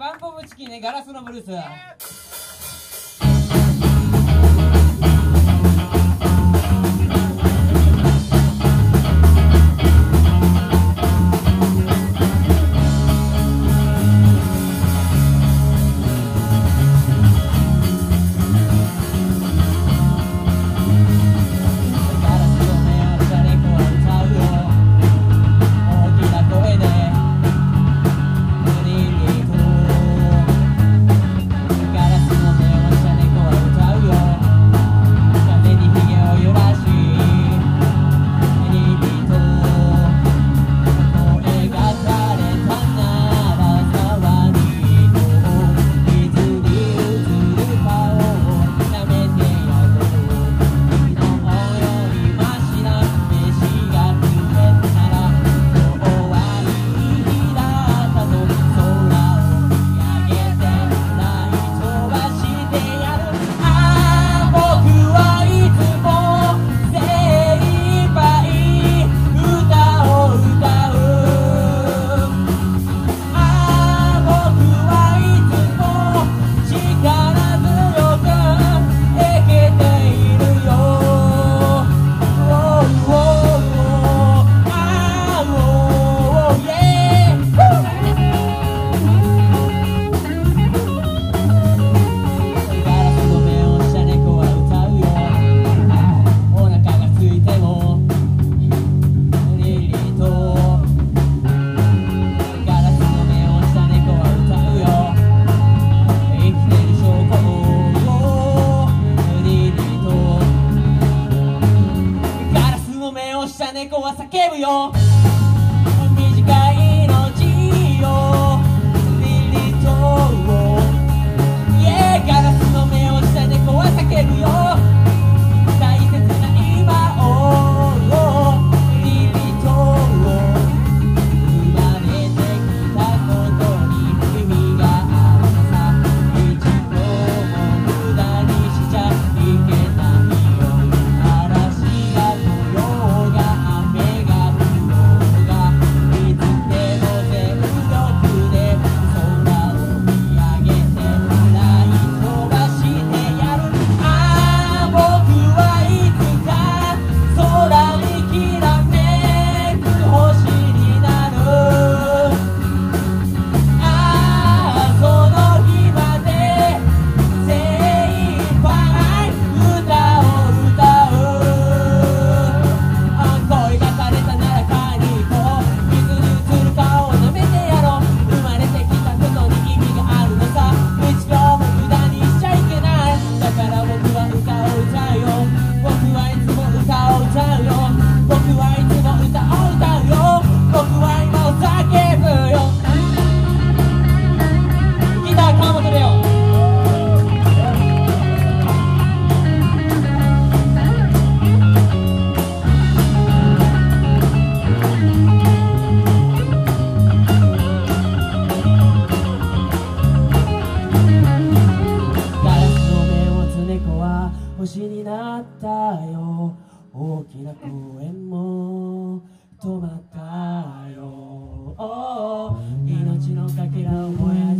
ワンポムチキンね、ガラスのブルース。猫は叫ぶよ。短い命よスリを、yeah、ガラスの目を下で壊叫ぶよ。大きな公園も止まったよ。命のかけらを燃や